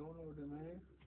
download the knife